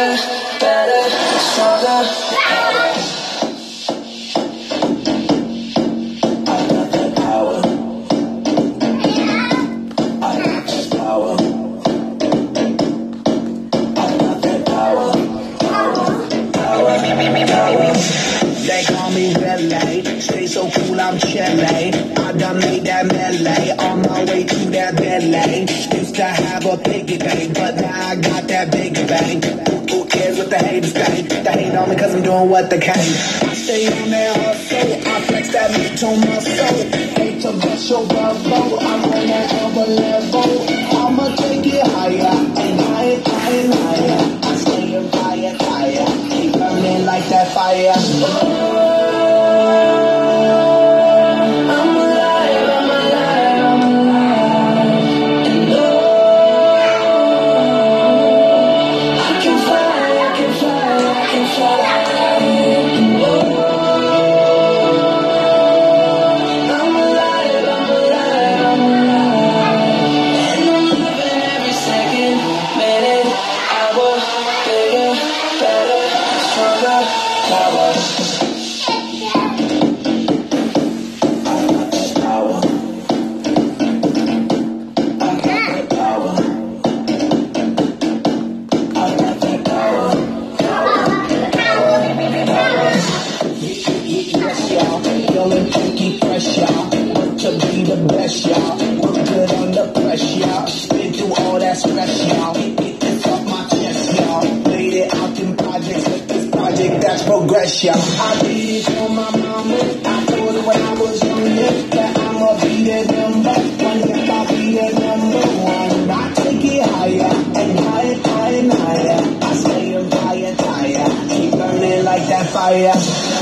better, stronger. I got that power. I got power. I got that power. Power, power. They call me Rele, stay so cool, I'm Chile. I done made that melee, on my way to that belly. Used to have a piggy bank, but now I got that big bang. The haters think? They hate on me cause I'm doing what they can. I stay on that hustle, I flex that bitch on my soul. Hate to bust your bubble, I'm on that other level. I'ma take it higher, and higher, higher, higher. I stay on fire, fire, keep burning like that fire. Progression. I did for my mama. I told her when I was younger that I'ma be the number one. If I be the number one, I take it higher and higher, higher and higher. I stay on fire, fire. Keep burning like that fire,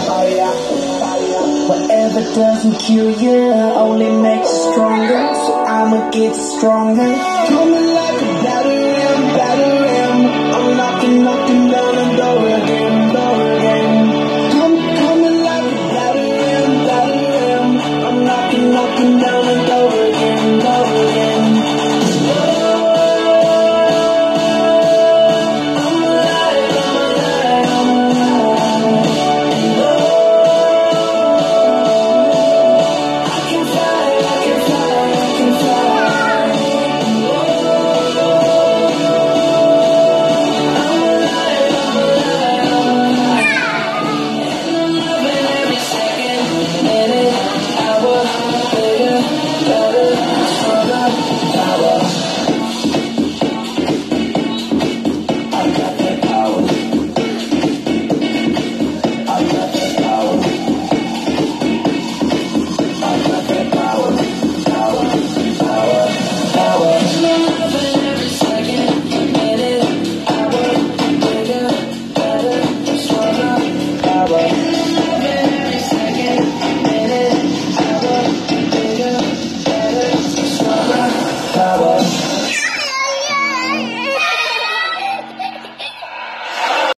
fire, fire. Whatever doesn't kill you only makes you stronger. So I'ma get stronger. Coming like a battery, and